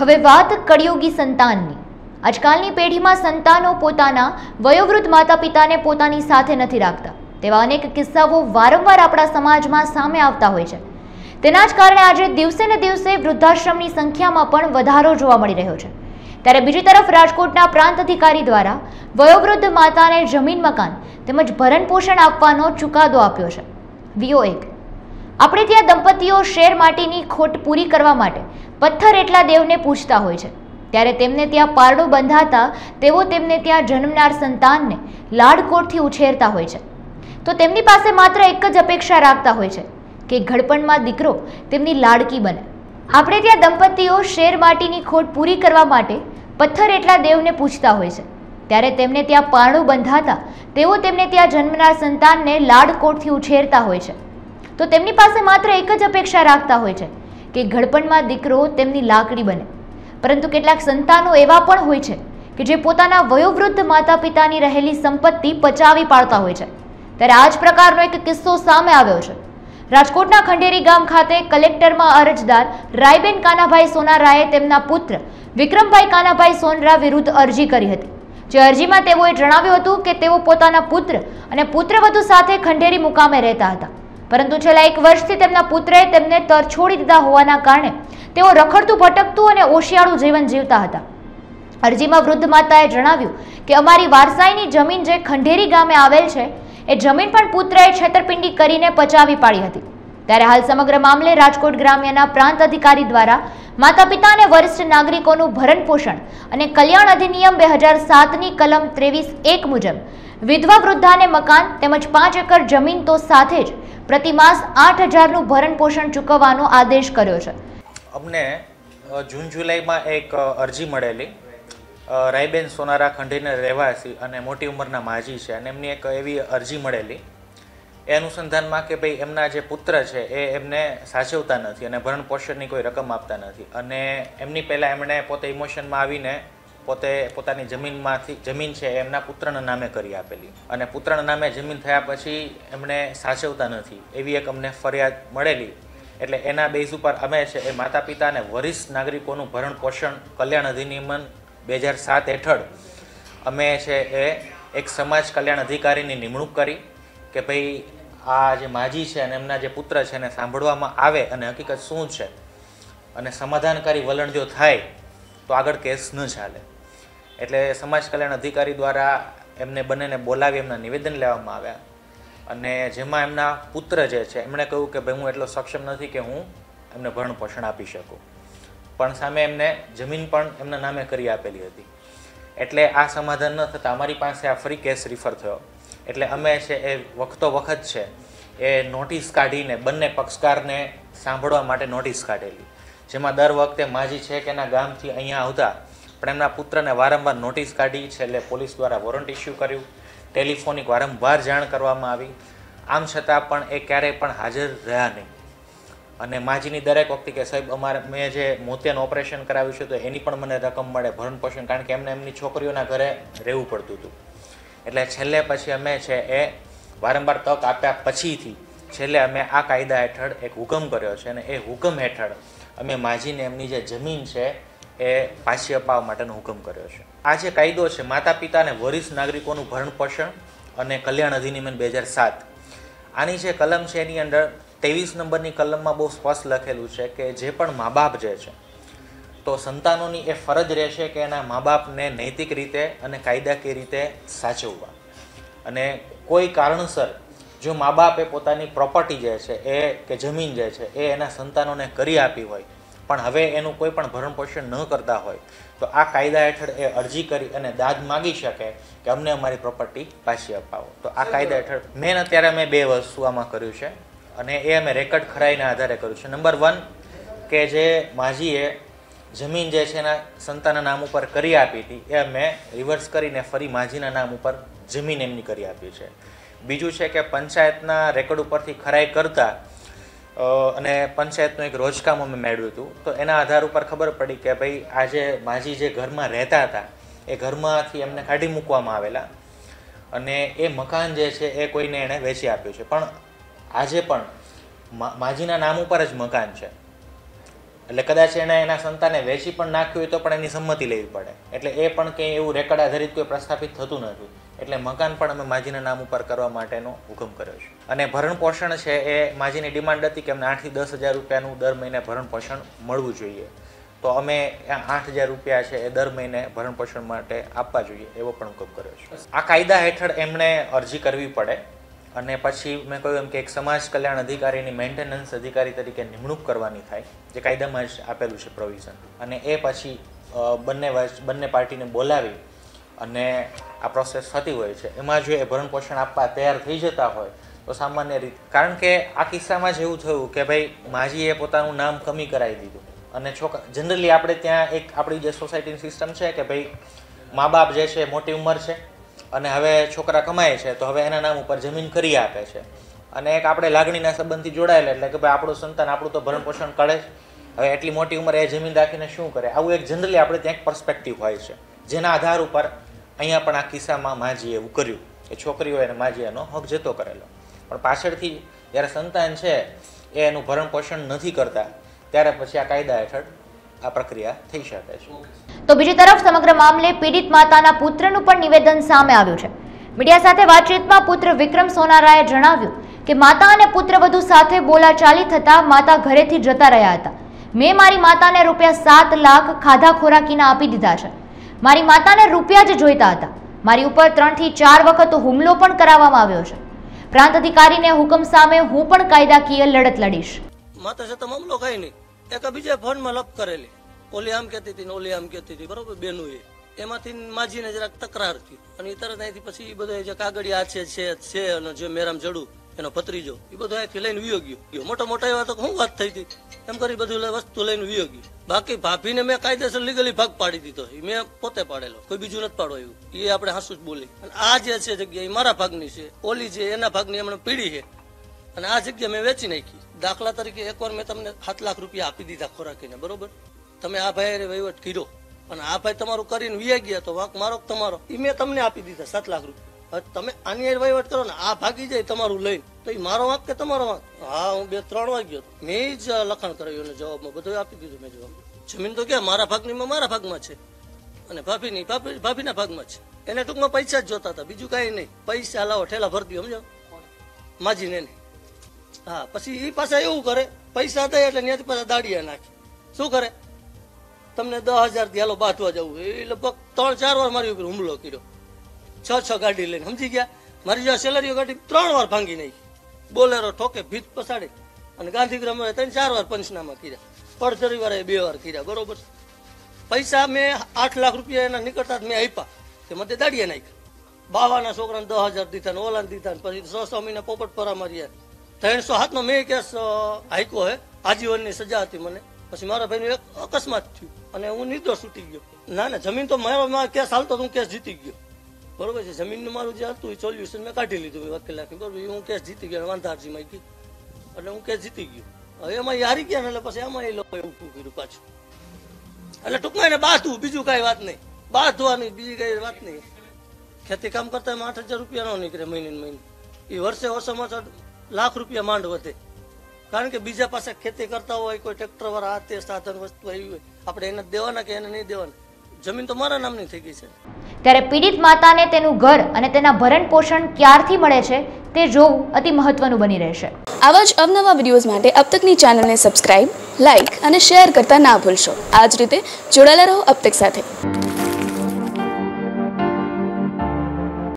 હવે વાત કળિયુગી સંતાનની. આજકાલની પેઢીમાં સંતાનો પોતાના વયોવૃદ્ધ માતા પિતાને પોતાની સાથે નથી રાખતા. તેવા અનેક કિસ્સાઓ વારંવાર આપણા સમાજમાં સામે આવતા હોય છે. તેના જ કારણે આજે દિવસે ને દિવસે વૃદ્ધાશ્રમની સંખ્યામાં પણ વધારો જોવા મળી રહ્યો છે. ત્યારે બીજી તરફ રાજકોટના પ્રાંત અધિકારી દ્વારા વયોવૃદ્ધ માતાને જમીન મકાન તેમજ ભરણ પોષણ આપવાનો ચુકાદો આપ્યો છે. વીઓ એક. આપણે ત્યાં દંપતીઓ શેર માટીની ખોટ પૂરી કરવા માટે પથ્થર એટલા દેવને પૂછતા હોય છે. ત્યારે તેમને ત્યાં પારણું બંધાતા તેઓ તેમને ત્યાં જન્મનાર સંતાનને લાડકોટથી ઉછેરતા હોય છે. તો તેમની પાસે માત્ર એક જ અપેક્ષા રાખતા હોય છે કે ઘડપણમાં દીકરો તેમની લાડકી બને. આપણે ત્યાં દંપતીઓ શેર માટીની ખોટ પૂરી કરવા માટે પથ્થર એટલા દેવને પૂછતા હોય છે. ત્યારે તેમને ત્યાં પારણું બંધાતા તેઓ તેમને ત્યાં જન્મનાર સંતાનને લાડકોટથી ઉછેરતા હોય છે. તો તેમની પાસે માત્ર એક જ અપેક્ષા રાખતા હોય છે કે ઘડપણમાં દીકરો તેમની લાકડી બને. પરંતુ કેટલાક સંતાનો એવા પણ હોય છે કે જે પોતાના વયોવૃદ્ધ માતા પિતાની રહેલી સંપત્તિ પચાવી પાડતા હોય છે. ત્યારે આ જ પ્રકારનો એક કિસ્સો સામે આવ્યો છે. રાજકોટના ખંડેરી ગામ ખાતે કલેક્ટરમાં અરજદાર રાયબેન કાનાભાઈ સોનારાએ તેમના પુત્ર વિક્રમભાઈ કાનાભાઈ સોનરા વિરુદ્ધ અરજી કરી હતી. જે અરજીમાં તેઓએ જણાવ્યું હતું કે તેઓ પોતાના પુત્ર અને પુત્રવધુ સાથે ખંડેરી મુકામે રહેતા હતા. પરંતુ છેલ્લા એક વર્ષથી તેમના પુત્રએ તેમને તર છોડી દીધા હોવાના કારણે તેઓ રખડતું, ભટકતું અને ઓશિયાળું જીવન જીવતા હતા. અરજીમાં વૃદ્ધ માતાએ જણાવ્યું કે અમારી વારસાઈની જમીન જે ખંડેરી ગામે આવેલ છે, એ જમીન પણ પુત્રએ છેતરપિંડી કરીને પચાવી પાડી હતી. ત્યારે હાલ સમગ્ર મામલે રાજકોટ ગ્રામ્યના પ્રાંત અધિકારી દ્વારા માતા પિતા અને વરિષ્ઠ નાગરિકોનું ભરણ પોષણ અને કલ્યાણ અધિનિયમ બે હજાર સાતની કલમ ત્રેવીસ એક મુજબ વિધવા વૃદ્ધાને મકાન તેમજ પાંચ એકર જમીન તો સાથે જ પ્રતિમાસ આઠ હજારનું ભરણ પોષણ ચૂકવવાનો આદેશ કર્યો છે. અમને જૂન જુલાઈમાં એક અરજી મળેલી. રાયબેન સોનારા ખંડીને રહેવાસી અને મોટી ઉંમરના માજી છે અને એમની એક એવી અરજી મળેલી. એ અનુસંધાનમાં કે ભાઈ એમના જે પુત્ર છે એ એમને સાચવતા નથી અને ભરણ પોષણની કોઈ રકમ આપતા નથી. અને એમની પહેલાં એમણે પોતે ઇમોશનમાં આવીને પોતે પોતાની જમીનમાંથી, જમીન છે, એમના પુત્રના નામે કરી આપેલી. અને પુત્રના નામે જમીન થયા પછી એમણે સાચવતા નથી. એવી એક અમને ફરિયાદ મળેલી. એટલે એના બેઝ ઉપર અમે છે, એ માતા પિતા અને વરિષ્ઠ નાગરિકોનું ભરણ પોષણ કલ્યાણ અધિનિયમન બે હજાર સાત હેઠળ અમે છે, એ એક સમાજ કલ્યાણ અધિકારીની નિમણૂક કરી કે ભાઈ આ જે માજી છે અને એમના જે પુત્ર છે એને સાંભળવામાં આવે અને હકીકત શું છે? અને સમાધાનકારી વલણ જો થાય, તો આગળ કેસ ન ચાલે. એટલે સમાજ કલ્યાણ અધિકારી દ્વારા એમને બંનેને બોલાવી એમના નિવેદન લેવામાં આવ્યા. અને જેમાં એમના પુત્ર જે છે, એમણે કહ્યું કે ભાઈ, હું એટલો સક્ષમ નથી કે હું એમને ભરણ પોષણ આપી શકું. પણ સામે એમને જમીન પણ એમના નામે કરી આપેલી હતી. એટલે આ સમાધાન ન થતાં અમારી પાસે આ ફરી કેસ રિફર થયો. એટલે અમે છે એ વખતો વખત છે, એ નોટિસ કાઢીને બંને પક્ષકારને સાંભળવા માટે નોટિસ કાઢેલી. જેમાં દર વખતે માજી છે કે એના ગામથી અહીંયા આવતા પણ એમના પુત્રને વારંવાર નોટિસ કાઢી છે એટલે પોલીસ દ્વારા વોરંટ ઇસ્યુ કર્યું. ટેલિફોનિક વારંવાર જાણ કરવામાં આવી. આમ છતાં પણ એ ક્યારેય પણ હાજર રહ્યા નહીં. અને માજીની દરેક વખતે કે સાહેબ, અમારે મેં જે મોતિયાનું ઓપરેશન કરાવ્યું છે તો એની પણ મને રકમ મળે ભરણ પોષણ કારણ કે એમને એમની છોકરીઓના ઘરે રહેવું પડતું હતું. એટલે છેલ્લે પછી અમે છે એ વારંવાર તક આપ્યા પછીથી છેલ્લે અમે આ કાયદા હેઠળ એક હુકમ કર્યો છે અને એ હુકમ હેઠળ અમે માજીને એમની જે જમીન છે એ પાછી અપાવવા માટેનો હુકમ કર્યો છે. આ જે કાયદો છે માતા પિતાને વરિષ્ઠ નાગરિકોનું ભરણ પોષણ અને કલ્યાણ અધિનિયમ બે હજાર સાત. આની જે કલમ છે, એની અંદર ત્રેવીસ નંબરની કલમમાં બહુ સ્પષ્ટ લખેલું છે કે જે પણ મા બાપ જે છે, તો સંતાનોની એ ફરજ રહેશે કે એના મા બાપને નૈતિક રીતે અને કાયદાકીય રીતે સાચવવા. અને કોઈ કારણસર જો મા બાપે પોતાની પ્રોપર્ટી જે છે, એ કે જમીન જે છે, એ એના સંતાનોને કરી આપી હોય પણ હવે એનું કોઈ પણ ભરણ પોષણ ન કરતા હોય તો આ કાયદા હેઠળ એ અરજી કરી અને દાદ માગી શકે કે અમને અમારી પ્રોપર્ટી પાછી અપાવો. તો આ કાયદા હેઠળ મેન અત્યારે અમે બે વસ્તુ આમાં કર્યું છે અને એ અમે રેકર્ડ ખરાઈના આધારે કર્યું છે. નંબર વન કે જે માજીએ જમીન જે છે એના સંતાનના નામ ઉપર કરી આપી હતી એ અમે રિવર્સ કરીને ફરી માજીના નામ ઉપર જમીન એમની કરી આપી છે. બીજું છે કે પંચાયતના રેકોર્ડ ઉપરથી ખરાઈ કરતા અને પંચાયતનું એક રોજકામ અમે મેળવ્યું હતું. તો એના આધાર ઉપર ખબર પડી કે ભાઈ, આજે માજી જે ઘરમાં રહેતા હતા, એ ઘરમાંથી એમને કાઢી મૂકવામાં આવેલા. અને એ મકાન જે છે, એ કોઈને એણે વેચી આપ્યું છે. પણ આજે પણ માજીના નામ ઉપર જ મકાન છે. એટલે કદાચ એણે એના સંતાને વેચી પણ નાખ્યું હોય તો પણ એની સંમતિ લેવી પડે. એટલે એ પણ કંઈ એવું રેકર્ડ આધારિત કોઈ પ્રસ્થાપિત થતું નથી. એટલે મકાન પણ અમે માજીના નામ ઉપર કરવા માટેનો હુકમ કર્યો છે. અને ભરણ પોષણ છે એ માજીની ડિમાન્ડ હતી કે અમને આઠથી દસ હજાર રૂપિયાનું દર મહિને ભરણ પોષણ મળવું જોઈએ. તો અમે આઠ હજાર રૂપિયા છે એ દર મહિને ભરણ પોષણ માટે આપવા જોઈએ એવો પણ હુકમ કર્યો છે. આ કાયદા હેઠળ એમણે અરજી કરવી પડે અને પછી મેં કહ્યું એમ કે એક સમાજ કલ્યાણ અધિકારીની મેન્ટેનન્સ અધિકારી તરીકે નિમણૂક કરવાની થાય, જે કાયદામાં જ આપેલું છે પ્રોવિઝન અને એ પછી બંને બંને પાર્ટીને બોલાવી અને આ પ્રોસેસ થતી હોય છે. એમાં જો એ ભરણ પોષણ આપવા તૈયાર થઈ જતા હોય, તો સામાન્ય રીતે, કારણ કે આ કિસ્સામાં જ એવું થયું કે ભાઈ, માજીએ પોતાનું નામ કમી કરાવી દીધું. અને છોકરા જનરલી આપણે ત્યાં એક આપણી જે સોસાયટીની સિસ્ટમ છે કે ભાઈ મા બાપ જે છે મોટી ઉંમર છે, અને હવે છોકરા કમાય છે, તો હવે એના નામ ઉપર જમીન કરી આપે છે. અને એક આપણે લાગણીના સંબંધથી જોડાયેલા, એટલે કે ભાઈ, આપણું સંતાન, આપણું તો ભરણ પોષણ કરે જ. હવે એટલી મોટી ઉંમરે એ જમીન રાખીને શું કરે? આવું એક જનરલી આપણે ત્યાં એક પર્સપેક્ટિવ હોય છે, જેના આધાર ઉપર અહીંયા પણ આ કિસ્સામાં માજીએ એવું કર્યું કે છોકરીઓ એને માજી એનો હક જતો કરેલો. પણ પાછળથી જ્યારે સંતાન છે, એ એનું ભરણ પોષણ નથી કરતા, ત્યારે પછી આ કાયદા હેઠળ આ પ્રક્રિયા થઈ શકે છે. તો બીજી તરફ સમગ્ર મામલે પીડિત માતાના પુત્રનું પણ નિવેદન સામે આવ્યું છે. મીડિયા સાથે વાતચીતમાં પુત્ર વિક્રમ સોનારાએ જણાવ્યું કે માતા અને પુત્ર વધુ સાથે બોલાચાલી થતા માતા ઘરેથી જતા રહ્યા હતા. મેં મારી માતાને રૂપિયા સાત લાખ ખાધા ખોરાકીના આપી દીધા છે. મારી માતાને રૂપિયા જ જોઈતા હતા. મારી ઉપર ત્રણથી ચાર વખત હુમલો પણ કરાવવામાં આવ્યો છે. પ્રાંત અધિકારીને હુકમ સામે હું પણ કાયદાકીય લડત લડીશ. માતા સાથે મામલો કઈ નહીં. એક બીજે ફોનમાં લપ કરેલી. ઓલી આમ કહેતી હતી ઓલી આમ કહેતી હતી. બરોબર? બેનું એ એમાંથી માજીને જરાક તકરાર હતી અને તરત અહીંથી પછી બધો જે કાગળિયા છે છે અને જે મેરામ જડું એનો ભત્રીજો એ બધો અહીંથી લઈને વિયો ગયો. મોટો મોટા એવા તો શું વાત થઈ હતી. એમ કરી બધું વસ્તુ લઈને વિયો ગયો. બાકી ભાભીને મેં કાયદેસર લીગલી ભાગ પાડી દીધો. એ મેં પોતે પાડેલો. કોઈ બીજું નથી પાડો એવું. એ આપણે હાસુ જ બોલી અને આ જે છે જગ્યા, એ મારા ભાગની છે. ઓલી છે એના ભાગની એમણે પીડી છે. અને આ જગ્યા મેં વેચી નાખી. દાખલા તરીકે એકવાર મેં તમને સાત લાખ રૂપિયા આપી દીધા ખોરાકીને, બરોબર? તમે આ ભાઈ વહીવટ કર્યો. અને આ ભાઈ તમારું કરીને વિયા ગયા, તો વાંક મારો તમારો? એ મેં તમને આપી દીધા સાત લાખ રૂપિયા. તમે આની વહીવટ કરો ને, આ ભાગી જાય તમારું લઈ તો એ મારો વાંક કે તમારો વાંક? હા, હું બે ત્રણ વાગ્યો મેં જ લખાણ કરાવ્યું અને જવાબમાં બધું આપી દીધું મેં જવાબ જમીન તો ક્યાં? મારા ભાગની મારા ભાગમાં છે. અને ભાભીની, ભાભી, ભાભીના ભાગમાં છે. એને ટૂંકમાં પૈસા જ જોતા હતા, બીજું કાંઈ નહીં. પૈસા લાવો, ઠેલા ભરતી સમજો માજીને હા, પછી એ પાછા એવું કરે, પૈસા દે એટલે ત્યાંથી પાછા દાડિયા નાખે. શું કરે? તમને દસ હજારથી હાલો બાંધવા જવું. એ લગભગ ત્રણ ચાર વાર મારી ઉપર હુમલો કર્યો. છ છ ગાડી લઈને, સમજી ગયા? મારી જો સેલરીઓ ગાડી ત્રણ વાર ભાંગી નાખી. બોલેરો ઠોકે, ભીત પસાડી અને ગાંધીગ્રામ ત્રણ ચાર વાર પંચનામા કર્યા. પડધરી વાળા બે વાર કર્યા, બરોબર? પૈસા મેં આઠ લાખ રૂપિયા એના નીકળતા મેં આપ્યા. તે મતે દાડીએ નાખ્યા. બાવાના છોકરાને દસ હજાર દીધા ને ઓલાને દીધા ને પછી છ સો મહિના પોપટ પરા માર્યા ત્રણસો હાથનો મેં કેસ હાઈકો હે. આજીવનની સજા હતી મને. પછી મારા ભાઈનું એક અકસ્માત થયું. અને હું નિર્દોષ છૂટી ગયો. ના ના, જમીન તો મારો કેસ હાલતો હું કેસ જીતી ગયો. બરોબર છે, જમીનનું મારું જે હતું, એ સોલ્યુશન મેં કાઢી લીધું વકીલ નાખી બરોબર હું કેસ જીતી ગયો વાંધા અરજીમાં ગઈ એટલે હું કેસ જીતી ગયો. હવે એમાં હારી ગયા ને એટલે પછી એમાં એ લોકો ઊભું કર્યું પાછું? એટલે ટૂંકમાં એને બાથવું બીજું કાંઈ વાત નહીં. બાંધવાની બીજી કઈ વાત નહીં. ખેતી કામ કરતા એમાં આઠ હજાર રૂપિયા ન નીકળે મહિને મહિને. એ વર્ષે વર્ષોમાં લાખ રૂપિયા માંડ વધે. કારણ કે બીજા પાસે ખેતી કરતા હોય, કોઈ ટ્રેક્ટર વાળા તે સાધન વસ્તુ આવી હોય. આપણે એને દેવાના કે એને નહીં દેવાના? જમીન તો મારા નામની થઈ ગઈ છે. ત્યારે પીડિત માતાને તેનું ઘર અને તેના ભરણ પોષણ ક્યારથી મળે છે તે જોવું અતિ મહત્વનું બની રહેશે. આવા જ અવનવા વિડીયોઝ માટે અબતકની ચેનલને સબસ્ક્રાઇબ લાઇક અને શેર કરતા ના ભૂલશો. આ જ રીતે જોડાયેલા રહો અબતક સાથે.